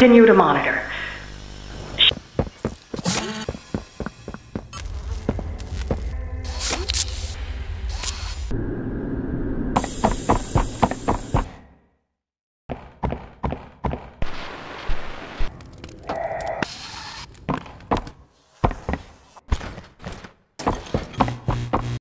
continue to monitor.